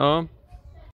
Ja.